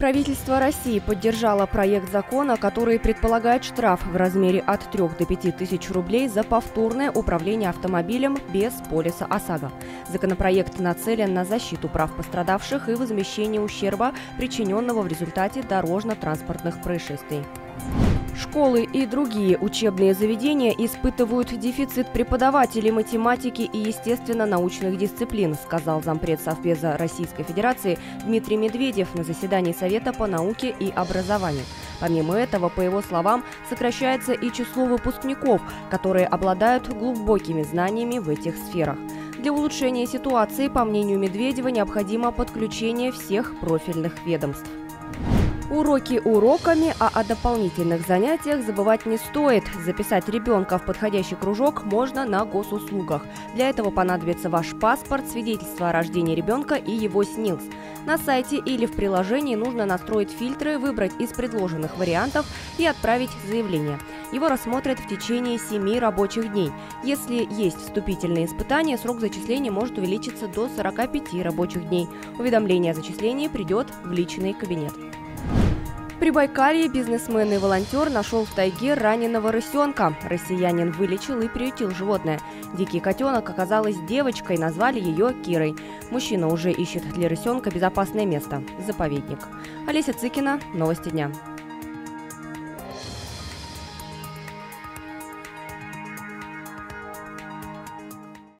Правительство России поддержало проект закона, который предполагает штраф в размере от 3 до 5 тысяч рублей за повторное управление автомобилем без полиса ОСАГО. Законопроект нацелен на защиту прав пострадавших и возмещение ущерба, причиненного в результате дорожно-транспортных происшествий. Школы и другие учебные заведения испытывают дефицит преподавателей математики и естественно-научных дисциплин, сказал зампред Совбеза Российской Федерации Дмитрий Медведев на заседании Совета по науке и образованию. Помимо этого, по его словам, сокращается и число выпускников, которые обладают глубокими знаниями в этих сферах. Для улучшения ситуации, по мнению Медведева, необходимо подключение всех профильных ведомств. Уроки уроками, а о дополнительных занятиях забывать не стоит. Записать ребенка в подходящий кружок можно на госуслугах. Для этого понадобится ваш паспорт, свидетельство о рождении ребенка и его СНИЛС. На сайте или в приложении нужно настроить фильтры, выбрать из предложенных вариантов и отправить заявление. Его рассмотрят в течение 7 рабочих дней. Если есть вступительные испытания, срок зачисления может увеличиться до 45 рабочих дней. Уведомление о зачислении придет в личный кабинет. При Байкалье бизнесмен и волонтер нашел в тайге раненого рысенка. Россиянин вылечил и приютил животное. Дикий котенок оказалась девочкой, назвали ее Кирой. Мужчина уже ищет для рысенка безопасное место – заповедник. Олеся Цыкина, Новости дня.